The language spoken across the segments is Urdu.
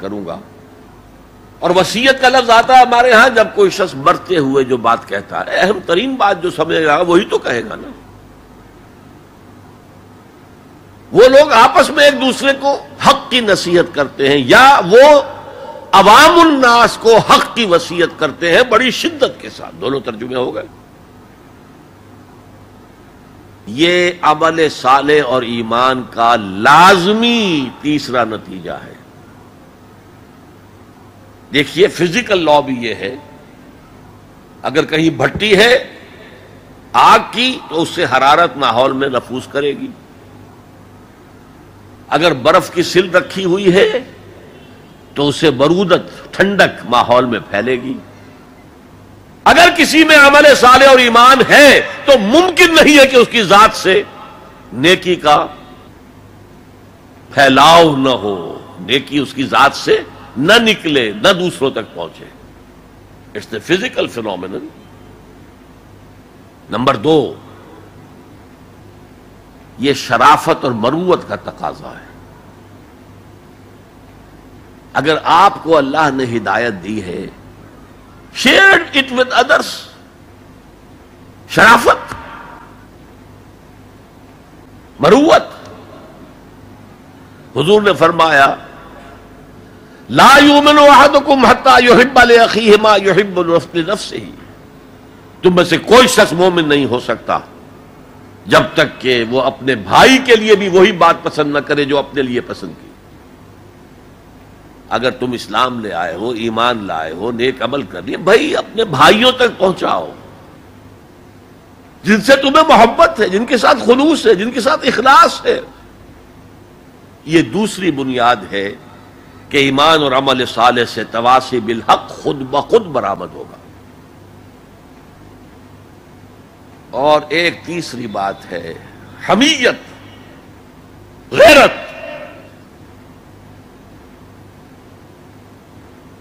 کروں گا۔ اور وسیعت کا لفظ آتا ہے ہمارے ہاں جب کوئی شخص مرتے ہوئے جو بات کہتا ہے اہم ترین بات جو سمجھ رہا وہی تو کہے گا نا۔ وہ لوگ آپس میں ایک دوسرے کو حق کی نصیحت کرتے ہیں، یا وہ عوام الناس کو حق کی وسیعت کرتے ہیں بڑی شدت کے ساتھ۔ دونوں ترجمے ہو گئے۔ یہ عمل صالح اور ایمان کا لازمی تیسرا نتیجہ ہے۔ دیکھیے فزیکل لا بھی یہ ہے، اگر کہیں بھٹی ہے آگ کی، تو اس سے حرارت ماحول میں نفوس کرے گی۔ اگر برف کی سل رکھی ہوئی ہے، تو اسے برودت، ٹھنڈک ماحول میں پھیلے گی۔ اگر کسی میں عمل صالح اور ایمان ہے، تو ممکن نہیں ہے کہ اس کی ذات سے نیکی کا پھیلاؤ نہ ہو۔ نیکی اس کی ذات سے نہ نکلے، نہ دوسروں تک پہنچے۔ It's the physical phenomenon number دو، یہ شرافت اور مروت کا تقاضا ہے۔ اگر آپ کو اللہ نے ہدایت دی ہے شیئر اٹ ود ادرس شرافت، مروت۔ حضور نے فرمایا لا یومن احدکم حتی یحب لاخیہ ما یحب لنفسہ تم میں سے کوئی شخص مومن نہیں ہو سکتا جب تک کہ وہ اپنے بھائی کے لیے بھی وہی بات پسند نہ کرے جو اپنے لیے پسند کی۔ اگر تم اسلام لے آئے ہو، ایمان لائے ہو، نیک عمل کر لیے بھائی اپنے بھائیوں تک پہنچاؤ۔ جن سے تمہیں محبت ہے، جن کے ساتھ خلوص ہے، جن کے ساتھ اخلاص ہے۔ یہ دوسری بنیاد ہے کہ ایمان اور عمل صالح سے تواسی بالحق خود بخود برآمد ہوگا۔ اور ایک تیسری بات ہے، حمیت، غیرت۔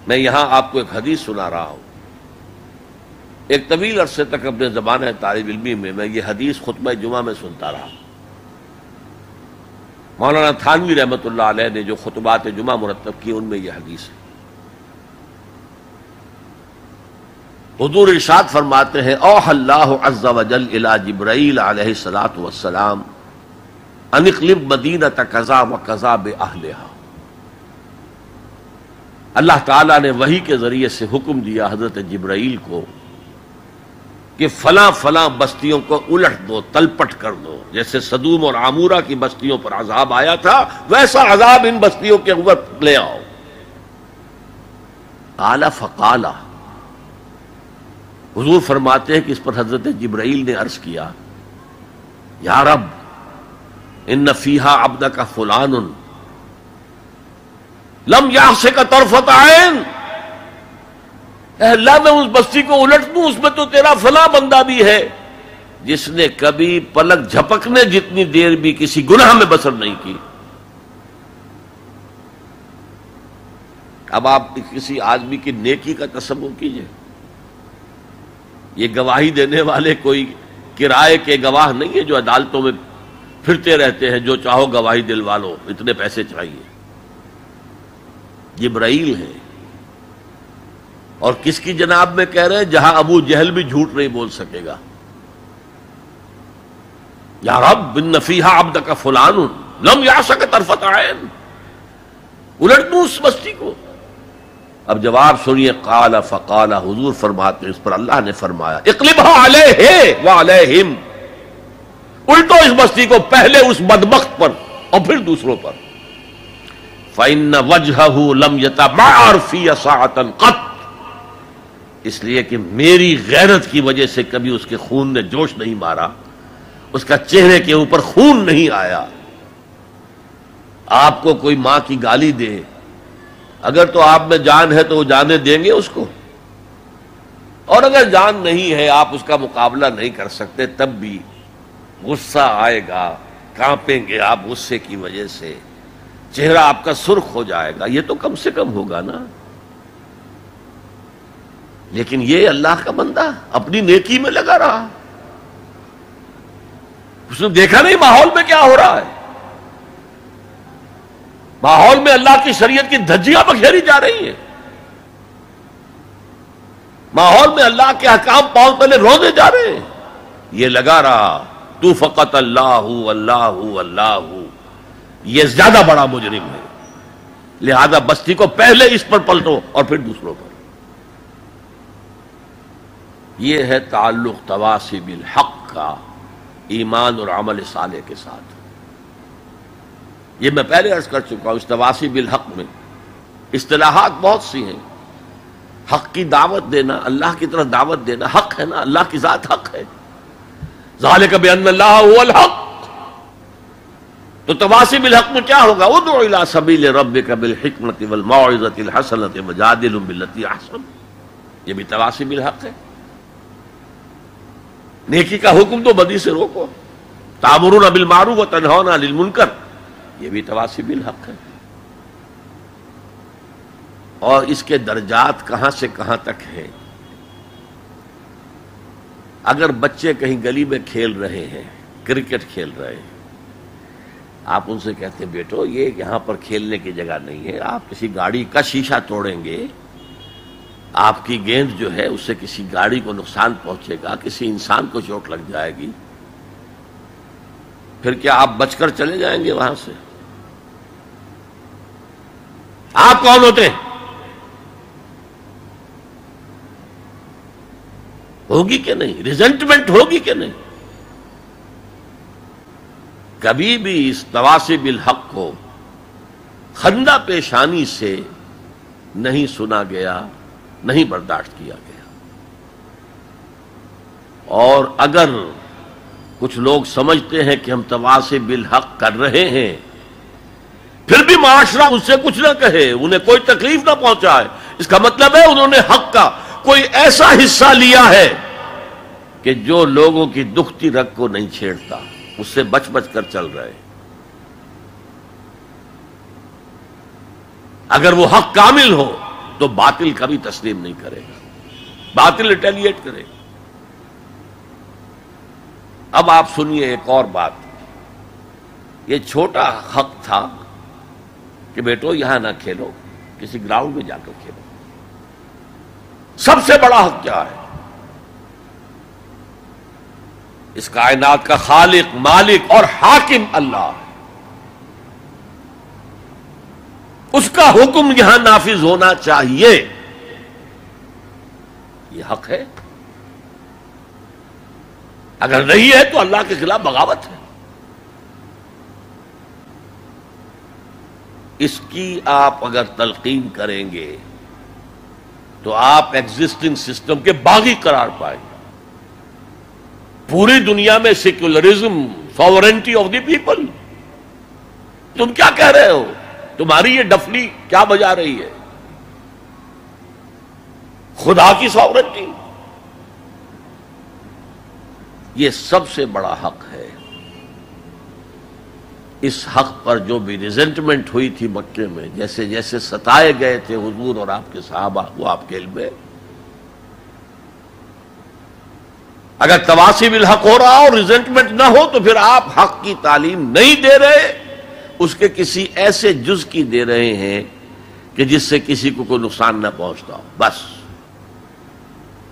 میں یہاں آپ کو ایک حدیث سنا رہا ہوں۔ ایک طویل عرصے تک اپنے زبان طالب علمی میں میں یہ حدیث خطبہ جمعہ میں سنتا رہا۔ مولانا تھانوی رحمت اللہ علیہ نے جو خطبات جمعہ مرتب کی ان میں یہ حدیث ہے۔ حضور ارشاد فرماتے ہیں اوح اللہ عز و جل الى جبرائیل علیہ السلام والسلام انقلب مدینہ قضا و قضا بے اللہ تعالیٰ نے وہی کے ذریعے سے حکم دیا حضرت جبرائیل کو کہ فلاں فلاں بستیوں کو الٹ دو، تلپٹ کر دو۔ جیسے صدوم اور آمورا کی بستیوں پر عذاب آیا تھا، ویسا عذاب ان بستیوں کے اوپر لے آؤ۔ کالا فقالا حضور فرماتے ہیں کہ اس پر حضرت جبرائیل نے عرض کیا، یا رب، ان نفیحہ ابدا کا فلان۔ لم یا سے کا طرفت اللہ میں اس بستی کو الٹ دوں، اس میں تو تیرا فلاں بندہ بھی ہے۔ جس نے کبھی پلک جھپکنے جتنی دیر بھی کسی گناہ میں بسر نہیں کی۔ اب آپ کسی آدمی کی نیکی کا تصور کیجیے۔ یہ گواہی دینے والے کوئی کرائے کے گواہ نہیں ہے جو عدالتوں میں پھرتے رہتے ہیں، جو چاہو گواہی دلوا لو اتنے پیسے چاہیے۔ جبرائیل ہے اور کس کی جناب میں کہہ رہے ہیں؟ جہاں ابو جہل بھی جھوٹ نہیں بول سکے گا۔ یا رب بن نفیحہ عبد کا فلان، لم یا سکے طرفت عین۔ الٹ دوں اس بستی کو۔ اب جواب سنیے، قال فقال، حضور فرماتے اس پر اللہ نے فرمایا، اقلبہ علیہ وعلیہم الٹو اس بستی کو، پہلے اس بدبخت پر اور پھر دوسروں پر۔ فَإِنَّ وَجْهَهُ لَمْ يَتَبَعَرْ فِي سَاعَةً قَطْ۔ اس لیے کہ میری غیرت کی وجہ سے کبھی اس کے خون نے جوش نہیں مارا، اس کا چہرے کے اوپر خون نہیں آیا۔ آپ کو کوئی ماں کی گالی دے، اگر تو آپ میں جان ہے تو وہ جانے دیں گے اس کو۔ اور اگر جان نہیں ہے، آپ اس کا مقابلہ نہیں کر سکتے، تب بھی غصہ آئے گا، کانپیں گے آپ غصے کی وجہ سے۔ چہرہ آپ کا سرخ ہو جائے گا، یہ تو کم سے کم ہوگا نا۔ لیکن یہ اللہ کا بندہ اپنی نیکی میں لگا رہا۔ اس نے دیکھا نہیں ماحول میں کیا ہو رہا ہے۔ ماحول میں اللہ کی شریعت کی دھجیاں بکھیری جا رہی ہیں۔ ماحول میں اللہ کے حکام پاؤں پہلے روزے جا رہے ہیں۔ یہ لگا رہا، تو فقط اللہ اللہ اللہ۔ یہ زیادہ بڑا مجرم ہے۔ لہذا بستی کو پہلے اس پر پلٹو اور پھر دوسروں پر۔ یہ ہے تعلق تواسی بالحق کا، ایمان اور عمل صالح کے ساتھ۔ یہ میں پہلے عرض کر چکا ہوں اس تواسی بالحق میں۔ اصطلاحات بہت سی ہیں۔ حق کی دعوت دینا، اللہ کی طرف دعوت دینا حق ہے نا؟ اللہ کی ذات حق ہے۔ ذالک بان اللہ هو الحق۔ تو تواسی بالحق میں کیا ہوگا؟ ادعو الى سبیل ربک بالحکمت والموعظۃ الحسنۃ وجادل بالتي احسن۔ یہ بھی تواسی بالحق ہے۔ نیکی کا حکم تو بدی سے روکو۔ تامرون بالمعروف وتنهون عن المنکر یہ بھی تواسی بالحق ہے۔ اور اس کے درجات کہاں سے کہاں تک ہیں؟ اگر بچے کہیں گلی میں کھیل رہے ہیں، کرکٹ کھیل رہے ہیں، آپ ان سے کہتے ہیں، بیٹو، یہ یہاں پر کھیلنے کی جگہ نہیں ہے۔ آپ کسی گاڑی کا شیشہ توڑیں گے آپ کی گیند جو ہے، اس سے کسی گاڑی کو نقصان پہنچے گا، کسی انسان کو چوٹ لگ جائے گی، پھر کیا آپ بچ کر چلے جائیں گے وہاں سے؟ آپ کون ہوتے؟ ہیں ہوگی کہ نہیں؟ ریزنٹمنٹ ہوگی کہ نہیں؟ کبھی بھی اس تواسب الحق کو خندہ پیشانی سے نہیں سنا گیا۔ نہیں برداشت کیا گیا۔ اور اگر کچھ لوگ سمجھتے ہیں کہ ہم تواسب بالحق کر رہے ہیں، پھر بھی معاشرہ اس سے کچھ نہ کہے، انہیں کوئی تکلیف نہ پہنچائے۔ اس کا مطلب ہے انہوں نے حق کا کوئی ایسا حصہ لیا ہے کہ جو لوگوں کی دکھتی رگ کو نہیں چھیڑتا، اس سے بچ بچ کر چل رہے۔ اگر وہ حق کامل ہو تو باطل کبھی تسلیم نہیں کرے گا۔ باطل ریٹیلیٹ کرے گا۔ اب آپ سنیے ایک اور بات۔ یہ چھوٹا حق تھا کہ بیٹو یہاں نہ کھیلو، کسی گراؤنڈ میں جا کر کھیلو۔ سب سے بڑا حق کیا ہے؟ اس کائنات کا خالق، مالک اور حاکم اللہ۔ ہے اس کا حکم یہاں نافذ ہونا چاہیے۔ یہ حق ہے۔ اگر نہیں ہے تو اللہ کے خلاف بغاوت ہے۔ اس کی آپ اگر تلقین کریں گے تو آپ ایگزٹنگ سسٹم کے باغی قرار پائیں گے۔ پوری دنیا میں secularism sovereignty of the people تم کیا کہہ رہے ہو؟ تمہاری یہ ڈفلی کیا بجا رہی ہے؟ خدا کی ساورنٹی یہ سب سے بڑا حق ہے۔ اس حق پر جو بھی ریزنٹمنٹ ہوئی تھی مکے میں، جیسے جیسے ستائے گئے تھے حضور اور آپ کے صحابہ، وہ آپ کے علم میں۔ اگر تواسی بالحق ہو رہا اور ریزنٹمنٹ نہ ہو تو پھر آپ حق کی تعلیم نہیں دے رہے۔ اس کے کسی ایسے جز کی دے رہے ہیں کہ جس سے کسی کو کوئی نقصان نہ پہنچتا ہو۔ بس۔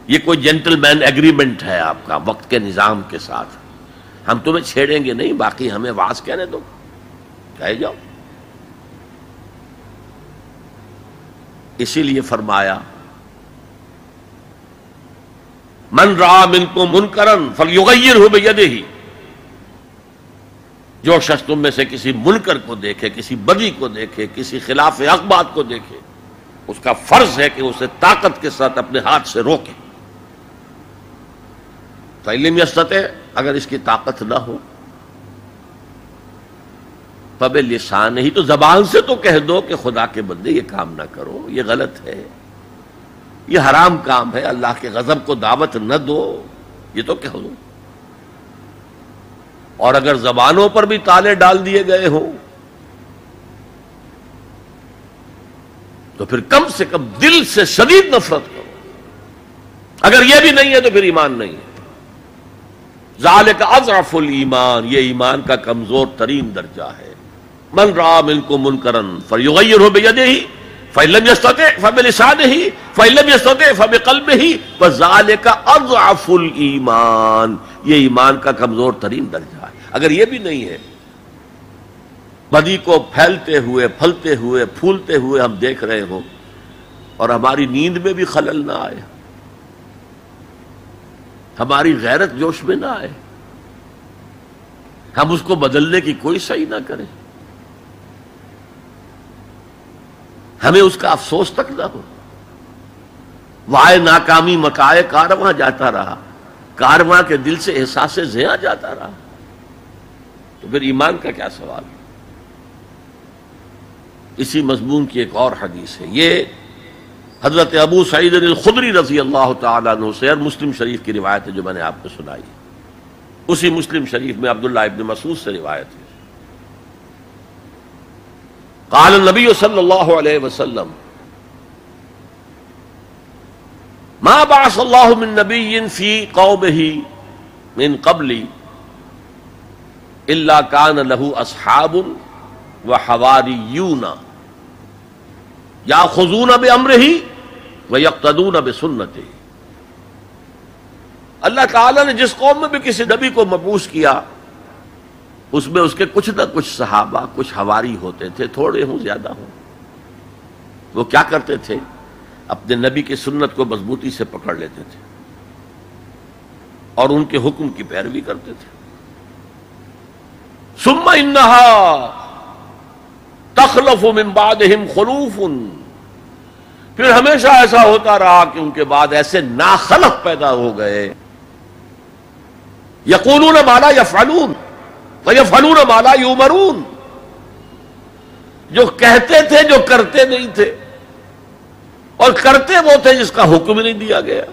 یہ کوئی جینٹل مین ایگریمنٹ ہے آپ کا وقت کے نظام کے ساتھ۔ ہم تمہیں چھیڑیں گے نہیں، باقی ہمیں واس کہنے دو۔ کہہ جاؤ۔ اسی لیے فرمایا، من را من کو من کرن فل یوگیر ہو ہی۔ جو شخص تم میں سے کسی منکر کو دیکھے، کسی بدی کو دیکھے، کسی خلاف اخبات کو دیکھے، اس کا فرض ہے کہ اسے طاقت کے ساتھ اپنے ہاتھ سے روکے۔ تعلیم سطح اگر اس کی طاقت نہ ہو پب لسان ہی تو زبان سے تو کہہ دو کہ خدا کے بندے یہ کام نہ کرو، یہ غلط ہے، یہ حرام کام ہے، اللہ کے غضب کو دعوت نہ دو، یہ تو کہہ دو۔ اور اگر زبانوں پر بھی تالے ڈال دیے گئے ہوں تو پھر کم سے کم دل سے شدید نفرت کرو۔ اگر یہ بھی نہیں ہے تو پھر ایمان نہیں ہے۔ ظال کا اضعف المان یہ ایمان کا کمزور ترین درجہ ہے۔ من رام ان کو من کرن فریغیر ہو بے ہی فیلم یستوتے فب لسان ہی فیلم یستوتے فب قلب ہی بزال کا اضعف الایمان یہ ایمان کا کمزور ترین درجہ ہے۔ اگر یہ بھی نہیں ہے، بدی کو پھیلتے ہوئے، پھلتے ہوئے، پھولتے ہوئے ہم دیکھ رہے ہوں، اور ہماری نیند میں بھی خلل نہ آئے، ہماری غیرت جوش میں نہ آئے، ہم اس کو بدلنے کی کوئی صحیح نہ کریں۔ ہمیں اس کا افسوس تک نہ ہو۔ وائے ناکامی مکائے کارواں جاتا رہا۔ کارواں کے دل سے احساس زیاں جاتا رہا۔ تو پھر ایمان کا کیا سوال اسی مضمون کی ایک اور حدیث ہے۔ یہ حضرت ابو سعید الخدری رضی اللہ تعالیٰ عنہ سے اور مسلم شریف کی روایت ہے جو میں نے آپ کو سنائی اسی مسلم شریف میں عبداللہ ابن مسعود سے روایت ہے۔ قال النبی صلی اللہ علیہ وسلم، ما بعث اللہ من نبی فی قومه من قبلی الا کان له اصحاب و حواریون یا خزون اب امر ہی وہ یکتدون اب سنت اللہ تعالی نے جس قوم میں بھی کسی نبی کو مبوس کیا اس میں اس کے کچھ نہ کچھ صحابہ، کچھ ہواری ہوتے تھے، تھوڑے ہوں، زیادہ ہوں۔ وہ کیا کرتے تھے؟ اپنے نبی کی سنت کو مضبوطی سے پکڑ لیتے تھے۔ اور ان کے حکم کی پیروی کرتے تھے۔ سما انہا تخلف من بعدہم خلوف پھر ہمیشہ ایسا ہوتا رہا کہ ان کے بعد ایسے ناخلف پیدا ہو گئے۔ یقولون مالا یا فلون یا فلون مالا یومرون جو کہتے تھے، جو کرتے نہیں تھے۔ اور کرتے وہ تھے جس کا حکم نہیں دیا گیا۔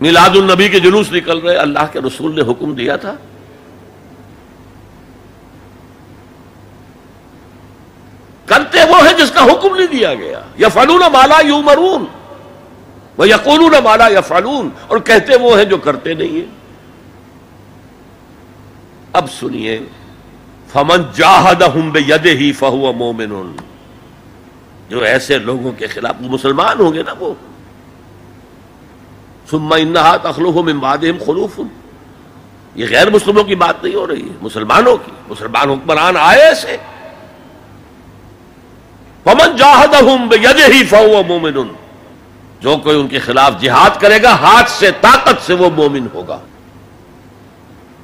میلاد النبی کے جلوس نکل رہے، اللہ کے رسول نے حکم دیا تھا۔ کرتے وہ ہیں جس کا حکم نہیں دیا گیا۔ یا فلون مالا یو مرون وہ یقون مالا یا فلون اور کہتے وہ ہیں جو کرتے نہیں ہیں۔ اب سنیے، فمن جاہد ہوں بے ید ہی فہو مومن جو ایسے لوگوں کے خلاف مسلمان ہوں گے نا وہ۔ سما انہا تخلوف من بعدہم خلوف۔ یہ غیر مسلموں کی بات نہیں ہو رہی ہے مسلمانوں کی۔ مسلمان حکمران آئے ایسے پمن جاہد ہی فو مومن جو کوئی ان کے خلاف جہاد کرے گا، ہاتھ سے، طاقت سے وہ مومن ہوگا۔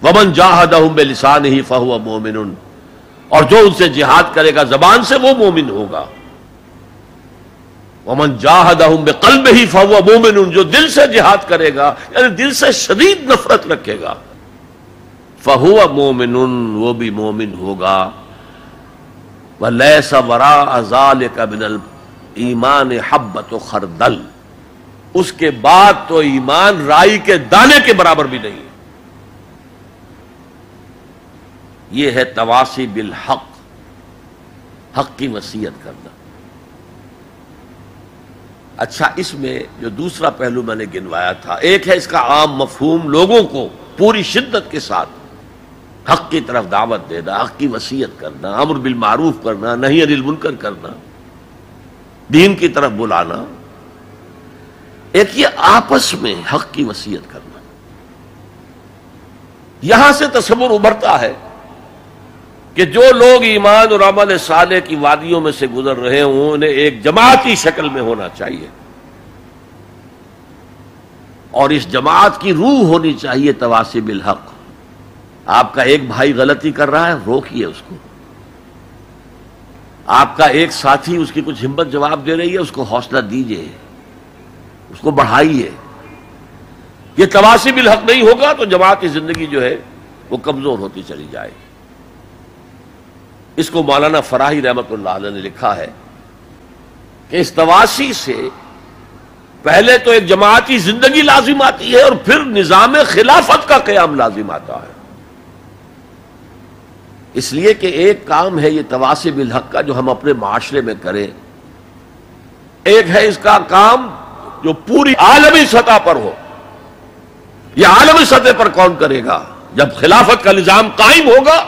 ومن جاہد بے لسان ہی فہو مومن اور جو ان سے جہاد کرے گا زبان سے وہ مومن ہوگا۔ ومن جاہد بے قلب ہی فہو مومن جو دل سے جہاد کرے گا یعنی دل سے شدید نفرت رکھے گا۔ فہو مومن وہ بھی مومن ہوگا۔ لہ ورا ازال قبل ایمان حبت و خردل۔ اس کے بعد تو ایمان رائی کے دانے کے برابر بھی نہیں۔ یہ ہے تواسی بالحق، حق کی وسیعت کرنا۔ اچھا اس میں جو دوسرا پہلو میں نے گنوایا تھا، ایک ہے اس کا عام مفہوم لوگوں کو پوری شدت کے ساتھ حق کی طرف دعوت دینا، حق کی وسیعت کرنا، امر بالمعروف کرنا نہیں انل منکر کرنا، دین کی طرف بلانا۔ ایک یہ آپس میں حق کی وسیعت کرنا۔ یہاں سے تصور ابھرتا ہے کہ جو لوگ ایمان اور عمل صالح کی وادیوں میں سے گزر رہے ہوں، انہیں ایک جماعتی شکل میں ہونا چاہیے۔ اور اس جماعت کی روح ہونی چاہیے تواسب الحق۔ آپ کا ایک بھائی غلطی کر رہا ہے، روکیے اس کو۔ آپ کا ایک ساتھی اس کی کچھ ہمت جواب دے رہی ہے، اس کو حوصلہ دیجیے اس کو بڑھائیے۔ یہ تواسب الحق نہیں ہوگا تو جماعت کی زندگی جو ہے وہ کمزور ہوتی چلی جائے۔ اس کو مولانا فراہی رحمت اللہ علیہ نے لکھا ہے کہ اس تواسی سے پہلے تو ایک جماعتی زندگی لازم آتی ہے اور پھر نظام خلافت کا قیام لازم آتا ہے۔ اس لیے کہ ایک کام ہے یہ تواسب الحق کا جو ہم اپنے معاشرے میں کریں۔ ایک ہے اس کا کام جو پوری عالمی سطح پر ہو۔ یہ عالمی سطح پر کون کرے گا؟ جب خلافت کا نظام قائم ہوگا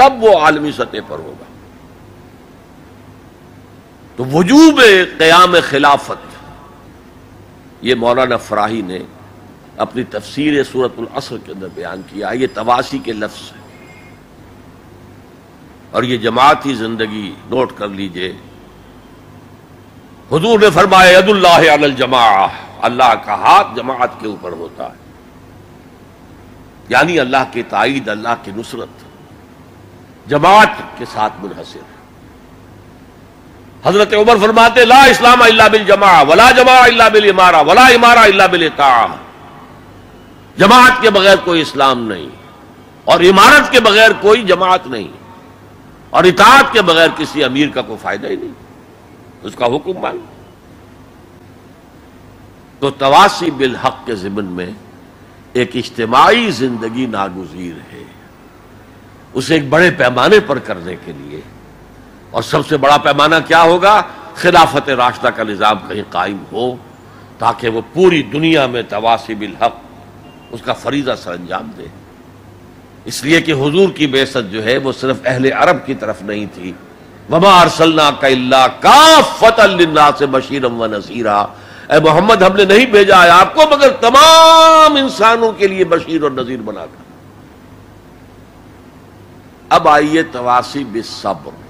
تب وہ عالمی سطح پر ہوگا۔ تو وجوب قیام خلافت، یہ مولانا فراہی نے اپنی تفسیر صورت العصر کے اندر بیان کیا، یہ تواسی کے لفظ ہے اور یہ جماعتی زندگی نوٹ کر لیجیے۔ حضور نے فرمایا، ید اللہ علی الجماع اللہ کا ہاتھ جماعت کے اوپر ہوتا ہے۔ یعنی اللہ کی تائید، اللہ کی نصرت۔ جماعت کے ساتھ منحصر حضرت عمر فرماتے، لا اسلام اللہ بل جمع ولا جمع اللہ بل امارا ولا امارا اللہ بل جماعت کے بغیر کوئی اسلام نہیں، اور عمارت کے بغیر کوئی جماعت نہیں، اور اطاعت کے بغیر کسی امیر کا کوئی فائدہ ہی نہیں۔ اس کا حکم مان تو تواسی بالحق کے ضمن میں ایک اجتماعی زندگی ناگزیر ہے۔ اسے ایک بڑے پیمانے پر کرنے کے لیے۔ اور سب سے بڑا پیمانہ کیا ہوگا؟ خلافت راشدہ کا نظام کہیں قائم ہو تاکہ وہ پوری دنیا میں تواسی بالحق اس کا فریضہ سر انجام دے۔ اس لیے کہ حضور کی بے جو ہے وہ صرف اہل عرب کی طرف نہیں تھی۔ وما ارسلنا کا اللہ کا فتح سے بشیرم و نصیرہ اے محمد، ہم نے نہیں بھیجا ہے آپ کو، مگر تمام انسانوں کے لیے بشیر اور نذیر بنا کر اب آئیے تواسی بصبر